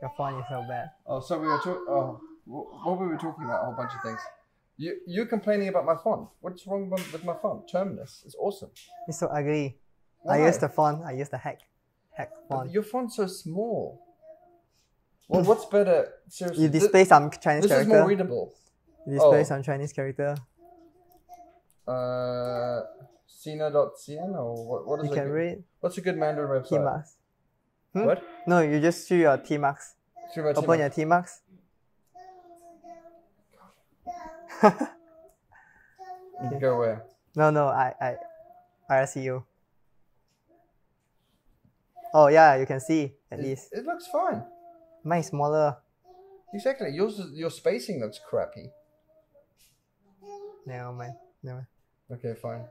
Your phone is so bad. Oh, so we were talking. Oh, wh- what were we talking about? A whole bunch of things. You you're complaining about my font. What's wrong with my font? Terminus. It's awesome. It's so ugly. Why? I use the font. I use the hack, hack But font. Your font's so small. Well, what's better? Seriously, You display some Chinese This is more readable. You display Oh. some Chinese character. Uh, Sina.cn or what? What is You a can good, read What's a good Mandarin website? Hmm? What? No, you just show your Tmux. Open Tmux. your Tmux. Go where? No, no, I, I, I see you. Oh yeah, you can see at It, least. it looks fine. Mine is smaller. Exactly. Yours, your spacing looks crappy. Never mind. Never. Okay, fine.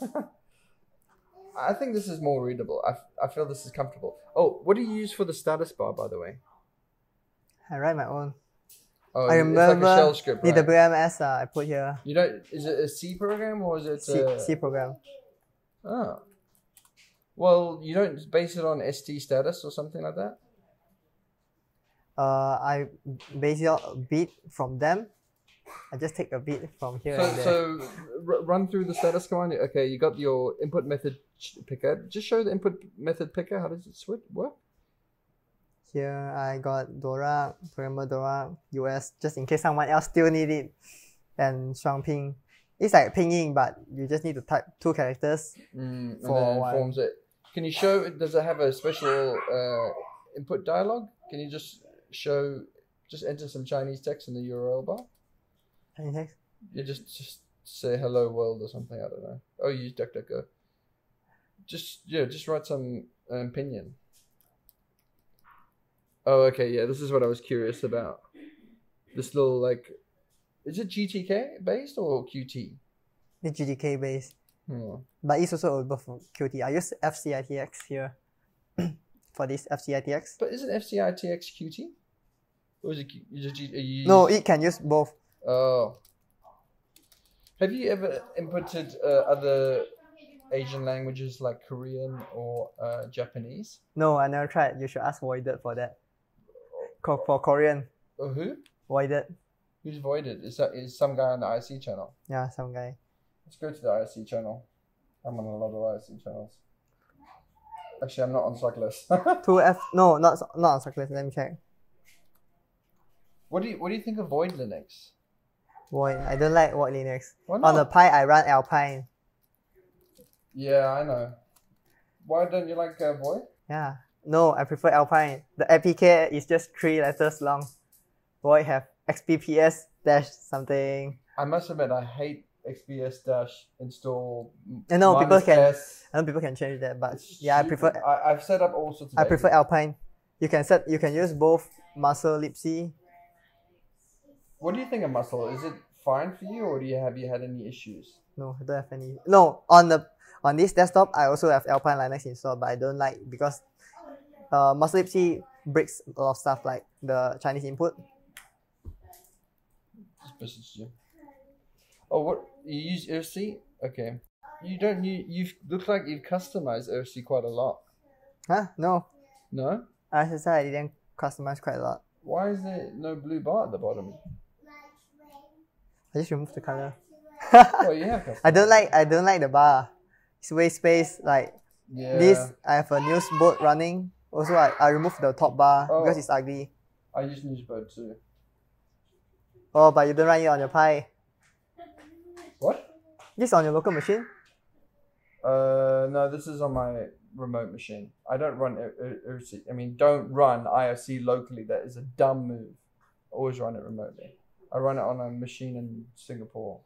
I think this is more readable. I, I feel this is comfortable. Oh, what do you use for the status bar, by the way? I write my own. Oh, I it's remember like a shell script, right? the? WMS uh, I put here. You don't. Is it a C program or is it? C, uh, program. Oh. Well, you don't base it on ST status or something like that. Uh, I base it out a bit from them. I just take a bit from here So, and there. so r- run through the status command. Okay, you got your input method picker. Just show the input method picker. How does it switch work? Here I got Dora, programmer Dvorak, US, just in case someone else still need it. And Shuangpin. It's like pinyin, but you just need to type two characters. Mm, and For one. forms it. Can you show? Does it have a special uh, input dialog? Can you just show? Just enter some Chinese text in the URL bar. Chinese text. You just just say hello world or something. I don't know. Oh, you use DuckDuckGo. Just yeah, just write some um, opinion. Oh, okay, yeah. This is what I was curious about. This little like, is it GTK based or QT? It's GDK based. Hmm. But it's also available for Qt. I use FCITX here for this FCITX. But isn't FCITX QT? Or is it, it G, are you No, it can use both. Oh. Have you ever inputted uh, other Asian languages like Korean or uh, Japanese? No, I never tried. You should ask Voided for that. Co- for Korean, Or who? Voided. Who's voided? Is that is some guy on the IC channel? Yeah, some guy. Let's go to the IC channel. I'm on a lot of IC channels. Actually, I'm not on Cyclist. Two F. No, not not on Cyclist. Let me check. what do you What do you think of Void Linux? Void. I don't like what Linux. Why On the? Pi, I run Alpine. Yeah, I know. Why don't you like uh, Void? Yeah. No, I prefer Alpine. The APK is just three letters long. Void have XBPS dash something. I must admit, I hate XBPS dash install. I know, people can- S. I know people can change that, but It's yeah, I prefer I, I've set up all sorts of. I prefer Alpine. You can set you can use both musl libc. What do you think of musl? Is it fine for you, or do you have you had any issues? No, I don't have any. No, on the on this desktop, I also have Alpine Linux installed, but I don't like because uh, musl libc breaks a lot of stuff like the Chinese input. Oh, what you use IRC? Okay. You don't. You you look like you've customized IRC quite a lot. Huh? No, No. I say I didn't customize quite a lot. Why is there no blue bar at the bottom? I just removed the color. Well, you have. I don't like I don't like the bar. It's waste space. Like Yeah. this, I have a news boat running. Also, I, I removed the top bar Oh. because it's ugly. I use Newsboat too. Oh, but you don't run it on your Pi. What? This on your local machine? Uh, no, this is on my remote machine. I don't run IRC. I mean, don't run IRC locally. That is a dumb move. Always run it remotely. I run it on a machine in Singapore.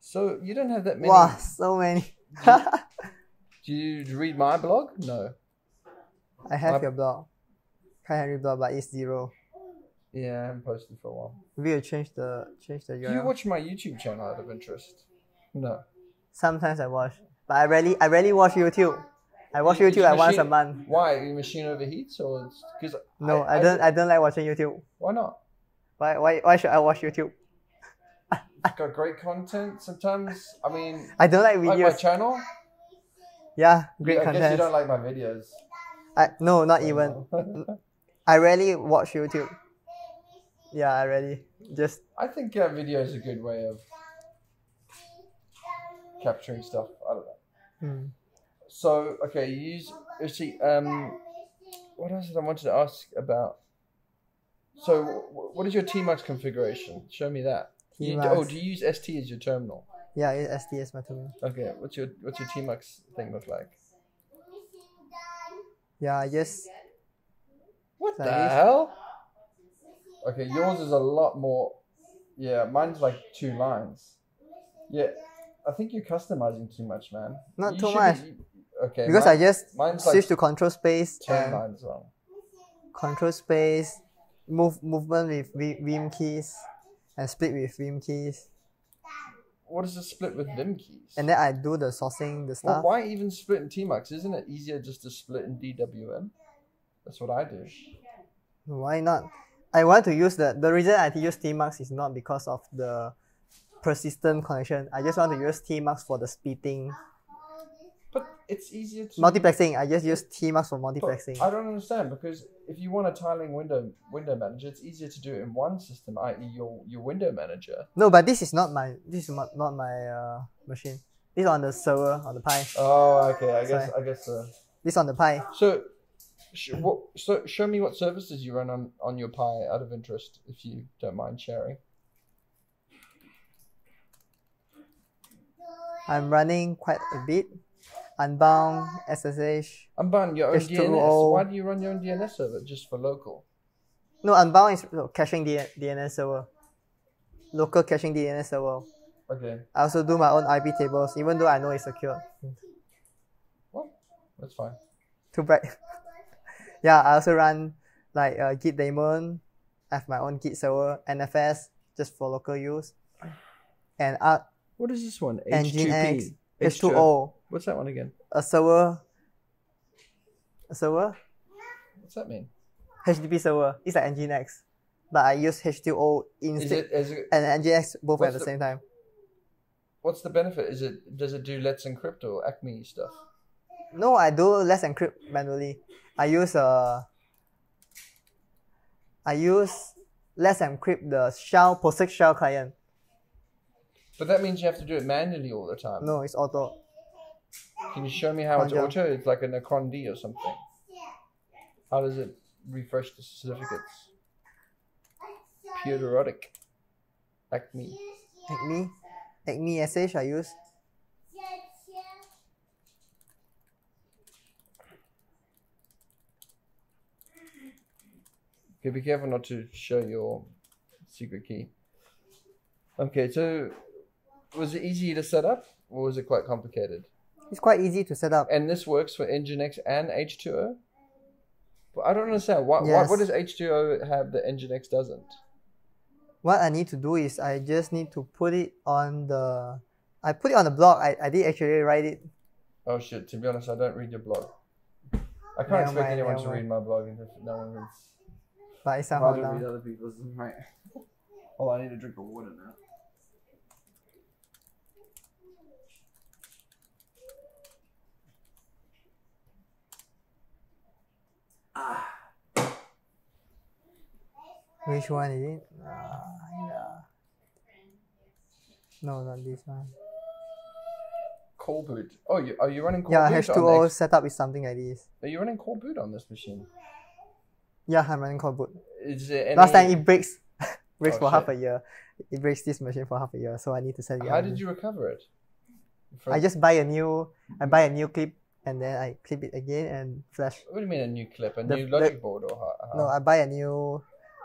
So you don't have that many. Wow, so many. Do you read my blog? No. I have My- your blog. Kai Hendry blog, but it's zero. Yeah, I haven't posted for a while. Maybe you change the change the Do you watch my YouTube channel out of interest? No. Sometimes I watch, but I rarely I rarely watch YouTube. I watch YouTube like once a month. Why? Your machine overheats or because No, I, don't. I don't like watching YouTube. Why not? Why why why should I watch YouTube? It's got great content. Sometimes I mean, I don't like like my videos. channel. yeah, great I guess you don't like my videos. I no, not even. I rarely watch YouTube. Yeah, I rarely just I think uh, video is a good way of capturing stuff. I don't know. hmm. So okay, you use you see um what else did I wanted to ask about? So what is your Tmux configuration? Show me that. You, oh, do you use ST as your terminal? yeah, it's STS my terminal. Okay, what's your what's your Tmux thing look like? Yeah, I just What the hell? Okay, yours is a lot more. Yeah, mine's like two lines. Yeah, I think you're customizing too much, man. Not You too much. be- okay, because mine- I just mine's like switch to control space ten and lines long. control space, move movement with vi- Vim keys, and split with Vim keys. What is the split with Vim keys? And then I do the sourcing, the well, stuff. why even split in Tmux? Isn't it easier just to split in DWM? That's what I do. Why not? I want to use the the reason I use Tmux is not because of the persistent connection. I just want to use Tmux for the splitting it's easier to multiplexing. I just use Tmux for multiplexing. I don't understand because if you want a tiling window window manager, it's easier to do it in one system, i.e., your your window manager. No, but this is not my this is not, not my uh, machine. This is on the server on the Pi. Oh, okay. I guess Sorry. I guess. Uh, This on the Pi. so, sh- what? So, show me what services you run on on your Pi out of interest, if you don't mind sharing. I'm running quite a bit. Unbound, SSH. Unbound your own H2O. DNS. Why do you run your own DNS server just for local? No, Unbound is lo- caching D- DNS server. Local caching DNS server. Okay, I also do my own IP tables, even though I know it's secure. well, that's fine. Too bright. yeah, I also run like uh, Git daemon. I have my own Git server, NFS, just for local use. And uh, What is this one? Nginx, H2O. H2O, What's that one again? a server, a server, What's that mean? HTTP server. It's like Nginx, but I use H2O instead it? Is it? and Nginx both at the, the- same time. What's the benefit? Is it? Does it do Let's Encrypt or Acme stuff? No, I do Let's encrypt manually. I use uh I use less encrypt the shell POSIX shell client. But that means you have to do it manually all the time. No, it's auto. Can you show me how it's auto? It's like an Acron D or something. How does it refresh the certificates? Periodic. Acme. Acme, acme.sh I use. Okay, be careful not to show your secret key. Okay, so was it easy to set up or was it quite complicated? It's quite easy to set up. And this works for Nginx and H2O? But I don't understand. Why, why, what does H2O have that Nginx doesn't? What I need to do is I just need to put it on the I put it on the blog. I, I did actually write it. Oh shit, to be honest, I don't read your blog. I can't Never expect mind, anyone never to mind. read my blog if no one reads. But it's I somehow don't read down. other people's, right? Oh, I need a drink of water now. Which one is it? Uh, yeah. No, not this one. Coreboot. Oh, you, are you running core Yeah, boot on H2O X- setup is something like this. Are you running coreboot on this machine? Yeah, I'm running coreboot. Is any? Last time it breaks breaks Oh, for half a year. It breaks this machine for half a year, so I need to set it How did you recover it? From- I just buy a new I buy a new clip and then I clip it again and flash. What do you mean a new clip? A The- new the- logic board or how? No, I buy a new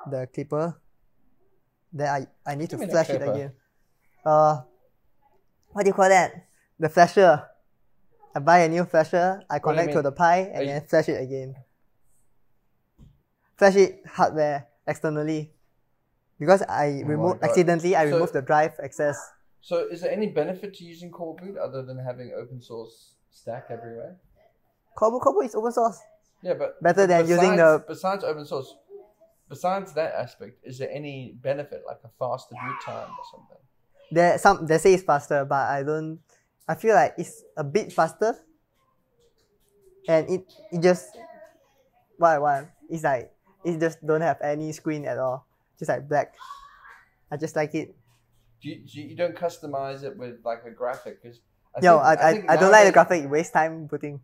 the clipper. Then I, I need to What do you mean a flash it again. Uh what do you call that? The flasher. I buy a new flasher, I What do you connect to the Pi and then flash it again. Flash it hardware externally. Because I Oh my remove accidentally I So- remove the drive access. So, is there any benefit to using coreboot other than having open source stack everywhere? Kobo Kobo is open source. Yeah, but Better than using the- besides open source. Besides that aspect, is there any benefit like a faster boot time or something? There some they say it's faster, but I don't. I feel like it's a bit faster. And it it just what I it's like It just don't have any screen at all. Just like black. I just like it. Do you, do you don't customize it with like a graphic? Because Yo, I, I, I, don't like the graphic. Waste time putting.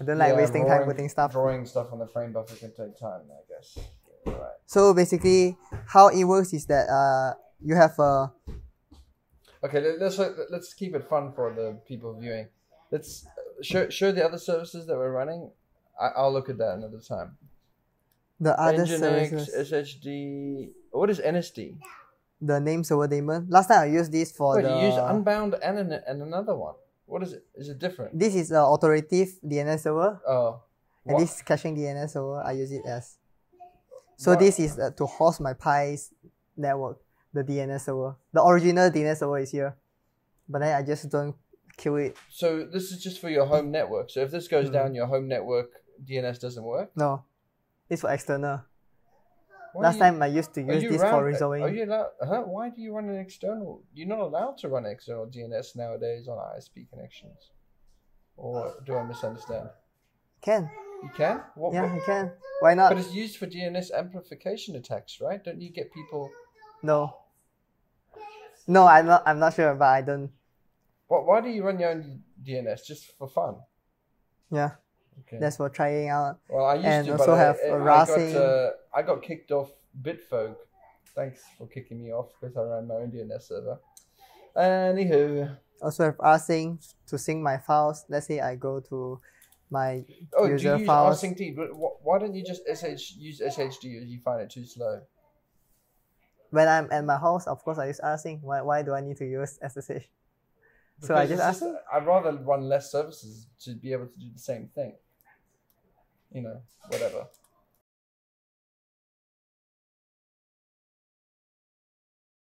I don't like wasting time putting stuff. Drawing stuff on the frame buffer can take time, I guess. So basically, how it works is that uh you have a Okay, let- let's let's keep it fun for the people viewing. Let's show show the other services that we're running. I, I'll look at that another time. the other Nginx, services. SHD. What is NSD? The name server daemon. Last time I used this for Wait, the. you use Unbound and an, and another one. What is it? Is it different? this is the authoritative DNS server, Oh, and this caching DNS server I use it as. So What- this is uh, to host my Pi's network, the DNS server. The original DNS server is here, but then I just don't kill it. So this is just for your home network. So if this goes Mhm. down, your home network DNS doesn't work. No, it's for external. Why Last you- time I used to use this for resolving. Are you allowed? Huh? Why do you run an external? You're not allowed to run external DNS nowadays on ISP connections. Or do I misunderstand? Can You can. What, yeah, what- you can. Why not? but it's used for DNS amplification attacks, right? Don't you get people? No. No, I'm not. I'm not sure, but I don't. What? Why do you run your own DNS just for fun? Yeah, Okay. that's for trying out. Well, I used And to, also but I- have I, a I, got, uh, I got kicked off Bitfolk. Thanks for kicking me off because I ran my own DNS server. Anywho, Also have rsync to sync my files. Let's say I go to my oh, User you use files. RSync But wh- Why don't you just sh use SHD? Or you find it too slow? when I'm at my house. Of course, I use rsync. Why? Why do I need to use SSH? So I Because just ask. I'd rather run less services to be able to do the same thing. You know, whatever.